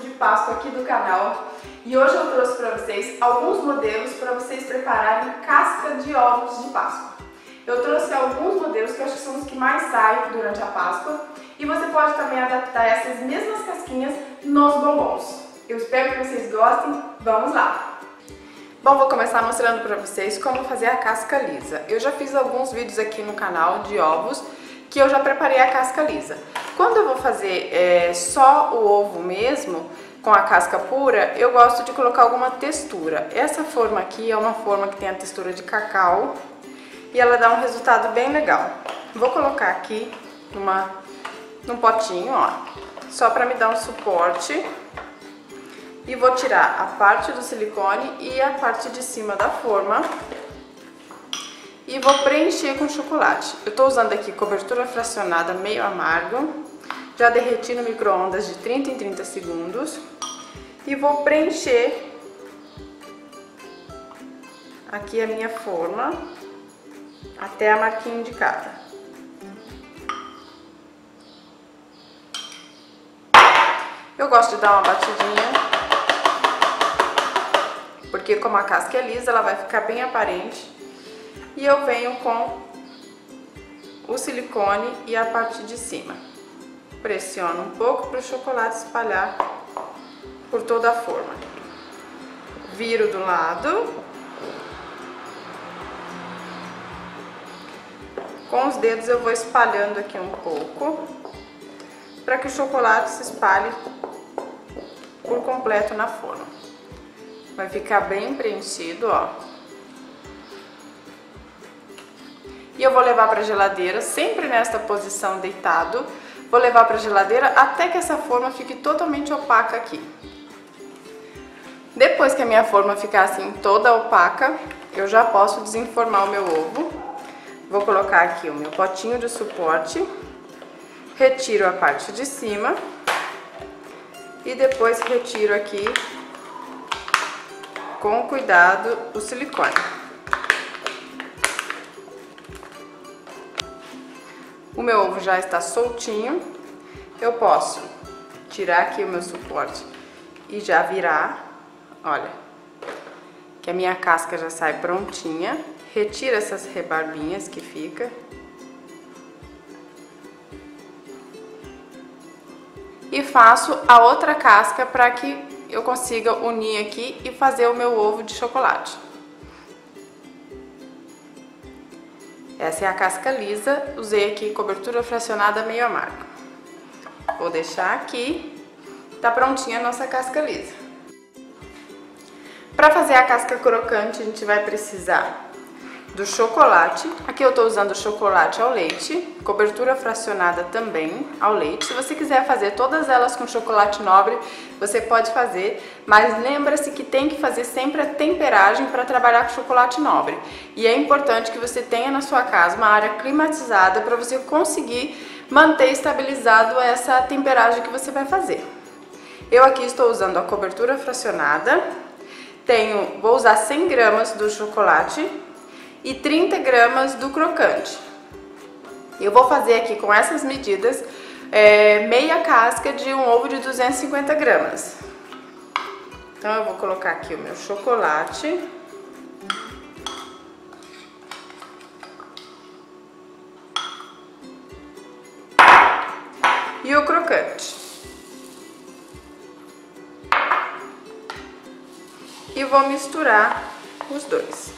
de Páscoa aqui do canal e hoje eu trouxe para vocês alguns modelos para vocês prepararem casca de ovos de Páscoa. Eu trouxe alguns modelos que eu acho que são os que mais saem durante a Páscoa e você pode também adaptar essas mesmas casquinhas nos bombons. Eu espero que vocês gostem, vamos lá! Bom, vou começar mostrando para vocês como fazer a casca lisa. Eu já fiz alguns vídeos aqui no canal de ovos que eu já preparei a casca lisa. Quando eu vou fazer é, só o ovo mesmo, com a casca pura, eu gosto de colocar alguma textura. Essa forma aqui é uma forma que tem a textura de cacau e ela dá um resultado bem legal. Vou colocar aqui numa, num potinho, ó, só para me dar um suporte e vou tirar a parte do silicone e a parte de cima da forma e vou preencher com chocolate. Eu estou usando aqui cobertura fracionada meio amargo, já derreti no micro-ondas de 30 em 30 segundos e vou preencher aqui a minha forma até a marquinha indicada. Eu gosto de dar uma batidinha porque como a casca é lisa, ela vai ficar bem aparente. E eu venho com o silicone e a parte de cima. Pressiono um pouco para o chocolate espalhar por toda a forma. Viro do lado. Com os dedos eu vou espalhando aqui um pouco, para que o chocolate se espalhe por completo na forma. Vai ficar bem preenchido, ó. E eu vou levar para geladeira, sempre nesta posição deitado. Vou levar para geladeira até que essa forma fique totalmente opaca aqui. Depois que a minha forma ficar assim toda opaca, eu já posso desenformar o meu ovo. Vou colocar aqui o meu potinho de suporte, retiro a parte de cima e depois retiro aqui com cuidado o silicone. O meu ovo já está soltinho, eu posso tirar aqui o meu suporte e já virar, olha, que a minha casca já sai prontinha. Retira essas rebarbinhas que fica. E faço a outra casca para que eu consiga unir aqui e fazer o meu ovo de chocolate. Essa é a casca lisa, usei aqui cobertura fracionada meio amargo. Vou deixar aqui, tá prontinha a nossa casca lisa. Para fazer a casca crocante, a gente vai precisar do chocolate. Aqui eu estou usando chocolate ao leite, cobertura fracionada também ao leite. Se você quiser fazer todas elas com chocolate nobre, você pode fazer, mas lembra-se que tem que fazer sempre a temperagem para trabalhar com chocolate nobre. E é importante que você tenha na sua casa uma área climatizada para você conseguir manter estabilizado essa temperagem que você vai fazer. Eu aqui estou usando a cobertura fracionada, tenho, vou usar 100 gramas do chocolate e 30 gramas do crocante. Eu vou fazer aqui com essas medidas é, meia casca de um ovo de 250 gramas. Então eu vou colocar aqui o meu chocolate. E o crocante. E vou misturar os dois.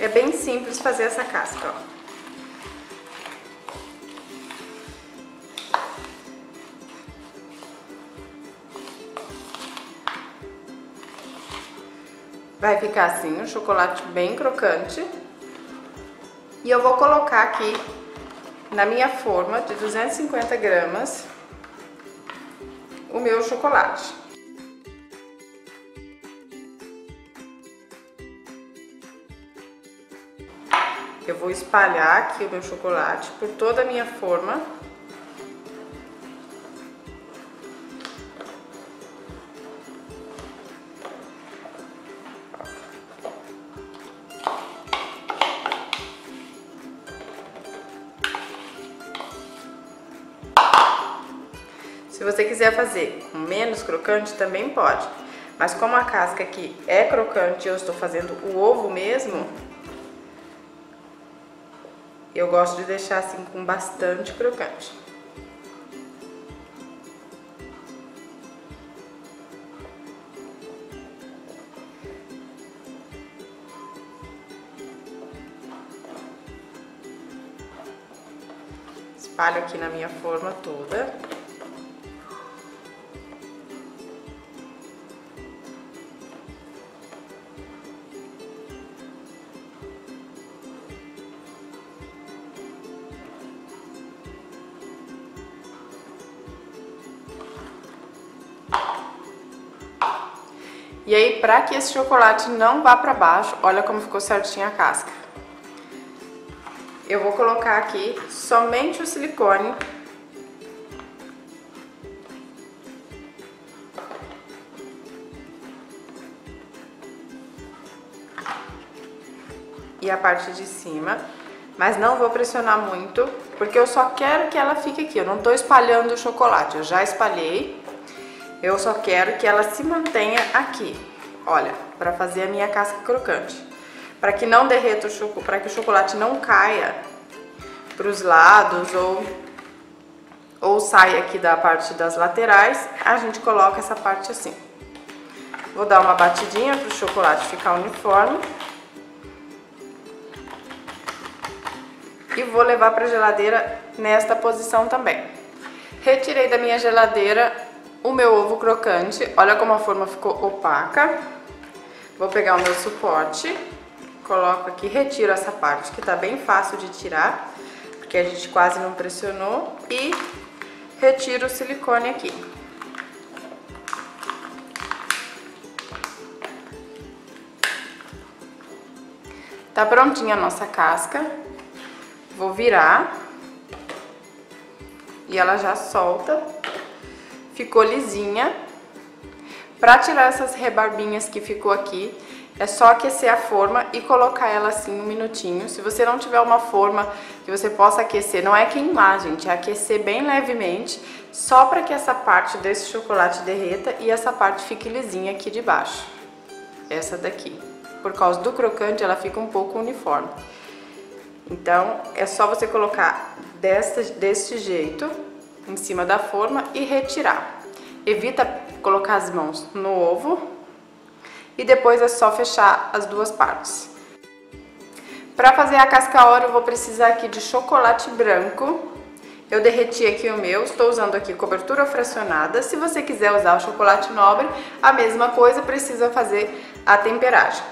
É bem simples fazer essa casca, ó. Vai ficar assim, um chocolate bem crocante. E eu vou colocar aqui na minha forma de 250 gramas o meu chocolate. Vou espalhar aqui o meu chocolate por toda a minha forma. Se você quiser fazer menos crocante, também pode. Mas como a casca aqui é crocante e eu estou fazendo o ovo mesmo, eu gosto de deixar assim com bastante crocante. Espalho aqui na minha forma toda. Para que esse chocolate não vá para baixo, olha como ficou certinha a casca. Eu vou colocar aqui somente o silicone. E a parte de cima, mas não vou pressionar muito, porque eu só quero que ela fique aqui. Eu não tô espalhando o chocolate, eu já espalhei. Eu só quero que ela se mantenha aqui, olha, para fazer a minha casca crocante. Para que não derreta o chocolate, para que o chocolate não caia para os lados ou, ou saia aqui da parte das laterais, a gente coloca essa parte assim. Vou dar uma batidinha para o chocolate ficar uniforme. E vou levar para a geladeira nesta posição também. Retirei da minha geladeira o meu ovo crocante. Olha como a forma ficou opaca. Vou pegar o meu suporte, coloco aqui, retiro essa parte que tá bem fácil de tirar, porque a gente quase não pressionou, e retiro o silicone aqui. Tá prontinha a nossa casca. Vou virar. E ela já solta ficou lisinha. Para tirar essas rebarbinhas que ficou aqui, é só aquecer a forma e colocar ela assim um minutinho. Se você não tiver uma forma que você possa aquecer, não é queimar, gente, é aquecer bem levemente, só para que essa parte desse chocolate derreta e essa parte fique lisinha aqui de baixo. Essa daqui. Por causa do crocante, ela fica um pouco uniforme. Então, é só você colocar desta, deste jeito em cima da forma e retirar. Evita colocar as mãos no ovo e depois é só fechar as duas partes. Para fazer a casca-óleo eu vou precisar aqui de chocolate branco. Eu derreti aqui o meu, estou usando aqui cobertura fracionada. Se você quiser usar o chocolate nobre, a mesma coisa, precisa fazer a temperagem.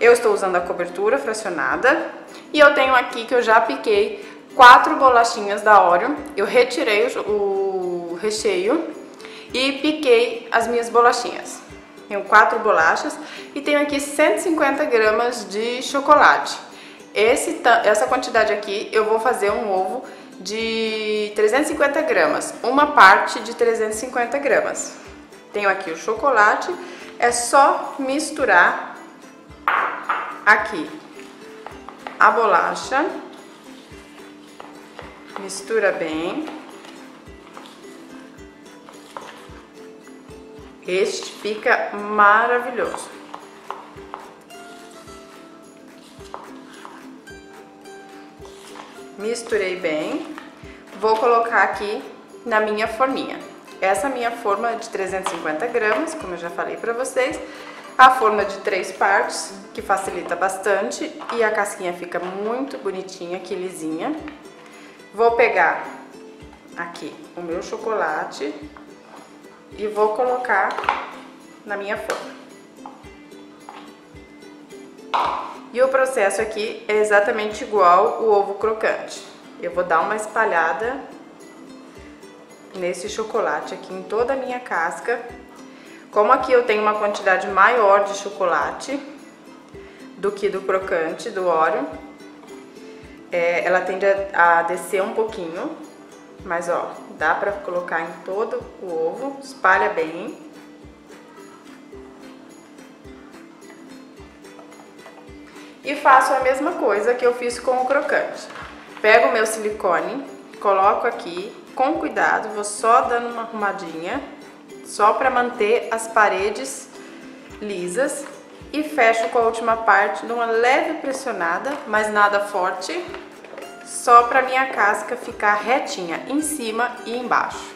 Eu estou usando a cobertura fracionada e eu tenho aqui que eu já piquei quatro bolachinhas da Oreo. Eu retirei o, recheio e piquei as minhas bolachinhas. Tenho quatro bolachas e tenho aqui 150 gramas de chocolate. Esse, essa quantidade aqui eu vou fazer um ovo de 350 gramas, uma parte de 350 gramas. Tenho aqui o chocolate, é só misturar aqui a bolacha mistura bem. Este fica maravilhoso. Misturei bem. Vou colocar aqui na minha forminha. Essa minha forma de 350 gramas, como eu já falei para vocês. A forma de três partes, que facilita bastante e a casquinha fica muito bonitinha, que lisinha. Vou pegar aqui o meu chocolate e vou colocar na minha forma. E o processo aqui é exatamente igual o ovo crocante. Eu vou dar uma espalhada nesse chocolate aqui em toda a minha casca. Como aqui eu tenho uma quantidade maior de chocolate do que do crocante, do óleo, é, ela tende a, a descer um pouquinho, mas ó, dá pra colocar em todo o ovo, espalha bem. E faço a mesma coisa que eu fiz com o crocante. Pego o meu silicone, coloco aqui com cuidado, vou só dando uma arrumadinha, só para manter as paredes lisas e fecho com a última parte de uma leve pressionada, mas nada forte, só para minha casca ficar retinha em cima e embaixo.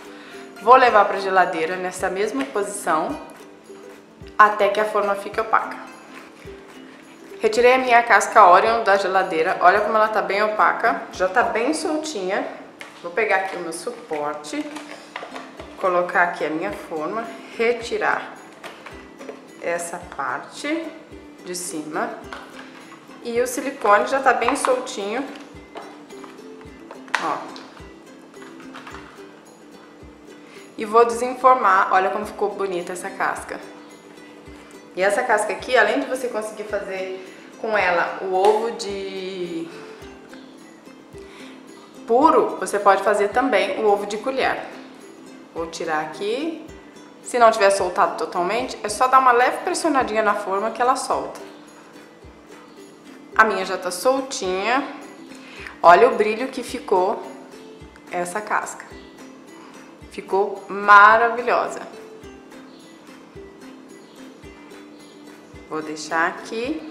Vou levar para geladeira nessa mesma posição até que a forma fique opaca. Retirei a minha casca Orion da geladeira, olha como ela tá bem opaca, já tá bem soltinha. Vou pegar aqui o meu suporte, colocar aqui a minha forma, retirar essa parte de cima. E o silicone já tá bem soltinho. Ó. E vou desenformar, olha como ficou bonita essa casca. E essa casca aqui, além de você conseguir fazer com ela o ovo de puro, você pode fazer também o ovo de colher. Vou tirar aqui se não tiver soltado totalmente, é só dar uma leve pressionadinha na forma que ela solta. A minha já tá soltinha. Olha o brilho que ficou essa casca. Ficou maravilhosa. Vou deixar aqui.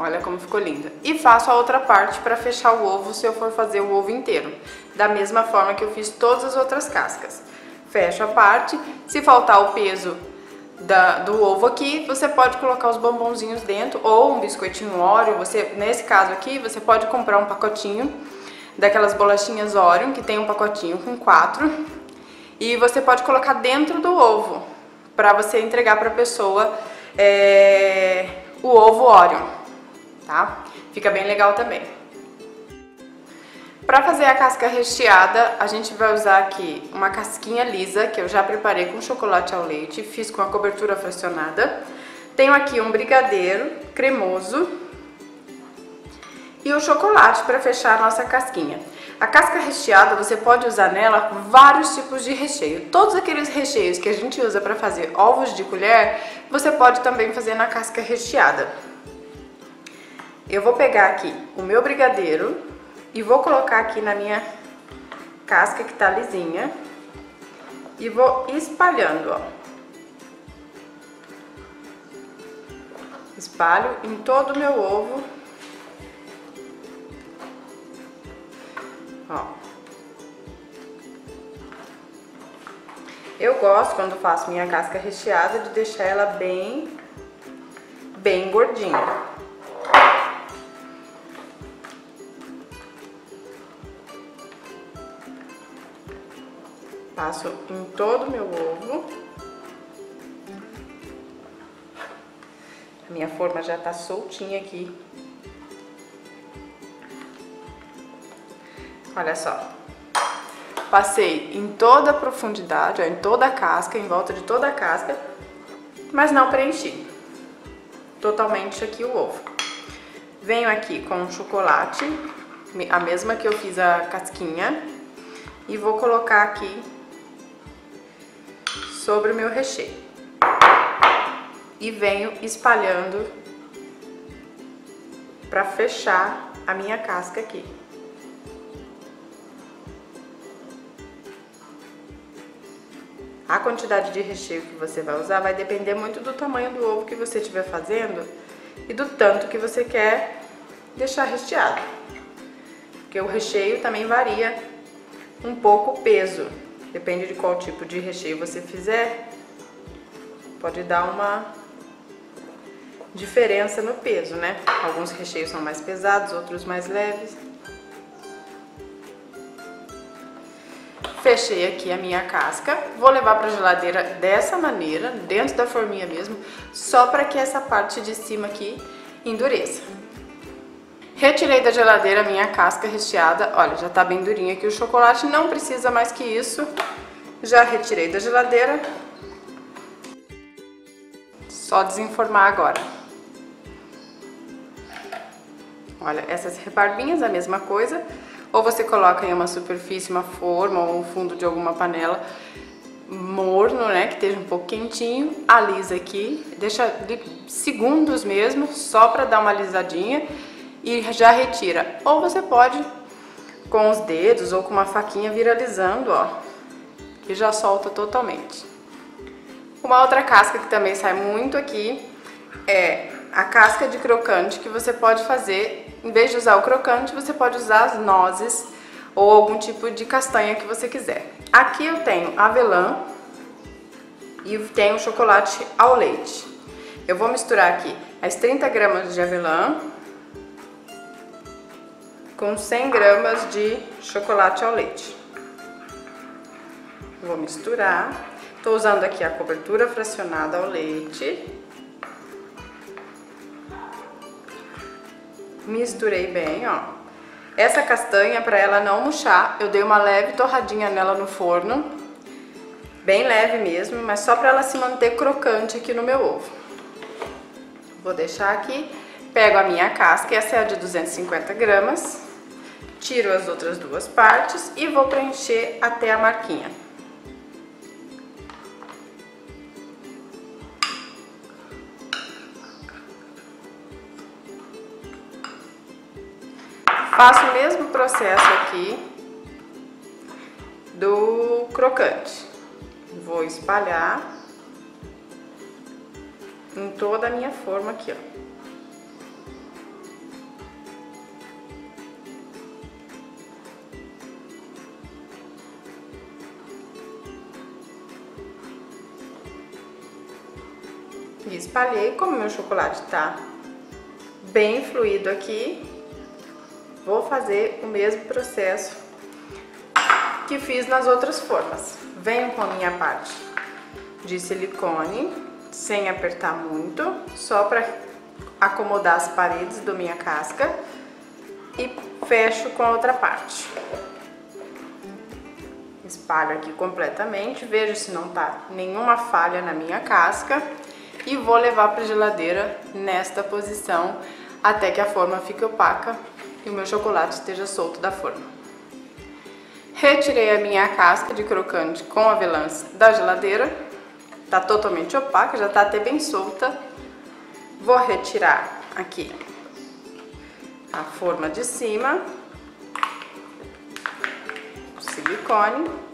Olha como ficou linda. E faço a outra parte para fechar o ovo se eu for fazer o ovo inteiro. Da mesma forma que eu fiz todas as outras cascas fecha a parte. Se faltar o peso da, do ovo aqui, você pode colocar os bombonzinhos dentro ou um biscoitinho Oreo. Você, nesse caso aqui, você pode comprar um pacotinho daquelas bolachinhas Oreo, que tem um pacotinho com quatro. E você pode colocar dentro do ovo, para você entregar para a pessoa é, o ovo Oreo, tá? Fica bem legal também. Para fazer a casca recheada, a gente vai usar aqui uma casquinha lisa, que eu já preparei com chocolate ao leite, fiz com a cobertura fracionada. Tenho aqui um brigadeiro cremoso e o chocolate para fechar a nossa casquinha. A casca recheada, você pode usar nela vários tipos de recheio. Todos aqueles recheios que a gente usa para fazer ovos de colher, você pode também fazer na casca recheada. Eu vou pegar aqui o meu brigadeiro, e vou colocar aqui na minha casca que tá lisinha. E vou espalhando, ó. Espalho em todo o meu ovo. Ó. Eu gosto, quando faço minha casca recheada, de deixar ela bem, bem gordinha. Passo em todo o meu ovo. A minha forma já tá soltinha aqui. Olha só. Passei em toda a profundidade, ó, em toda a casca, em volta de toda a casca, mas não preenchi totalmente aqui o ovo. Venho aqui com chocolate, a mesma que eu fiz a casquinha, e vou colocar aqui sobre o meu recheio. E venho espalhando para fechar a minha casca aqui. A quantidade de recheio que você vai usar vai depender muito do tamanho do ovo que você estiver fazendo e do tanto que você quer deixar recheado. Porque o recheio também varia um pouco o peso. Depende de qual tipo de recheio você fizer, pode dar uma diferença no peso, né? Alguns recheios são mais pesados, outros mais leves. Fechei aqui a minha casca, vou levar para a geladeira dessa maneira, dentro da forminha mesmo, só para que essa parte de cima aqui endureça. Retirei da geladeira a minha casca recheada, olha, já tá bem durinha aqui o chocolate, não precisa mais que isso. Já retirei da geladeira. Só desenformar agora. Olha, essas rebarbinhas, a mesma coisa. Ou você coloca em uma superfície, uma forma ou um fundo de alguma panela morno, né, que esteja um pouco quentinho, alisa aqui, deixa segundos mesmo, só para dar uma alisadinha e já retira. Ou você pode com os dedos ou com uma faquinha viralizando, ó, e já solta totalmente. Uma outra casca que também sai muito aqui é a casca de crocante que você pode fazer, em vez de usar o crocante, você pode usar as nozes ou algum tipo de castanha que você quiser. Aqui eu tenho avelã e tenho chocolate ao leite. Eu vou misturar aqui as 30 gramas de avelã com 100 gramas de chocolate ao leite. Vou misturar. Estou usando aqui a cobertura fracionada ao leite. Misturei bem, ó. Essa castanha, para ela não murchar, eu dei uma leve torradinha nela no forno. Bem leve mesmo, mas só para ela se manter crocante aqui no meu ovo. Vou deixar aqui, pego a minha casca, essa é a de 250 gramas, tiro as outras duas partes e vou preencher até a marquinha. Faço o mesmo processo aqui do crocante. Vou espalhar em toda a minha forma aqui, ó. Espalhei, como meu chocolate tá bem fluido aqui, Vou fazer o mesmo processo que fiz nas outras formas. Venho com a minha parte de silicone, sem apertar muito, só para acomodar as paredes da minha casca e fecho com a outra parte. Espalho aqui completamente, vejo se não tá nenhuma falha na minha casca e vou levar para geladeira nesta posição até que a forma fique opaca e o meu chocolate esteja solto da forma. Retirei a minha casca de crocante com avelãs da geladeira, tá totalmente opaca, já tá até bem solta. Vou retirar aqui a forma de cima, o silicone.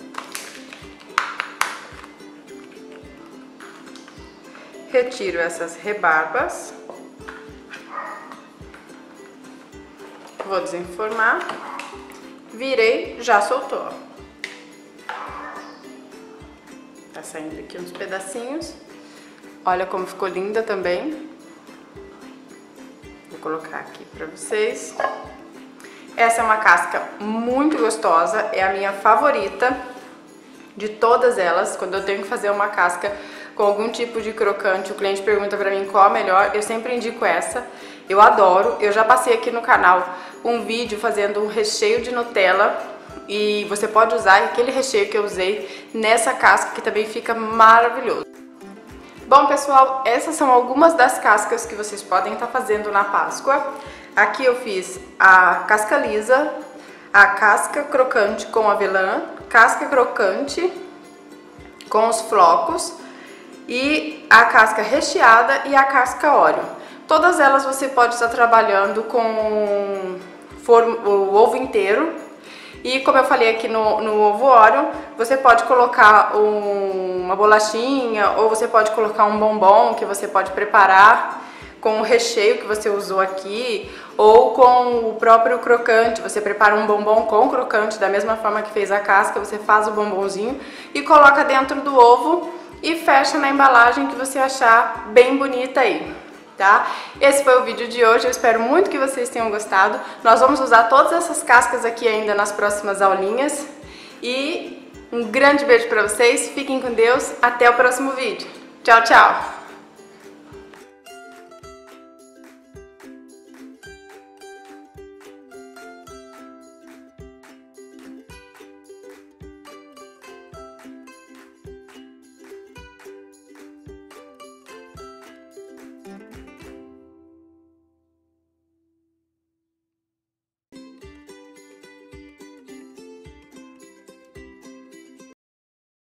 Retiro essas rebarbas. Vou desenformar. Virei, já soltou. Tá saindo aqui uns pedacinhos. Olha como ficou linda também. Vou colocar aqui pra vocês. Essa é uma casca muito gostosa, é a minha favorita de todas elas. Quando eu tenho que fazer uma casca com algum tipo de crocante, o cliente pergunta pra mim qual a melhor, eu sempre indico essa. Eu adoro, eu já passei aqui no canal um vídeo fazendo um recheio de Nutella e você pode usar aquele recheio que eu usei nessa casca que também fica maravilhoso. Bom pessoal, essas são algumas das cascas que vocês podem estar fazendo na Páscoa. Aqui eu fiz a casca lisa, a casca crocante com avelã, casca crocante com os flocos e a casca recheada e a casca óleo. Todas elas você pode estar trabalhando com o ovo inteiro. E como eu falei aqui no, no ovo óleo, você pode colocar um, uma bolachinha ou você pode colocar um bombom que você pode preparar com o recheio que você usou aqui ou com o próprio crocante. Você prepara um bombom com crocante da mesma forma que fez a casca, você faz o bombonzinho e coloca dentro do ovo e fecha na embalagem que você achar bem bonita aí tá? Esse foi o vídeo de hoje, eu espero muito que vocês tenham gostado. Nós vamos usar todas essas cascas aqui ainda nas próximas aulinhas. E um grande beijo para vocês, fiquem com Deus, até o próximo vídeo. Tchau, tchau!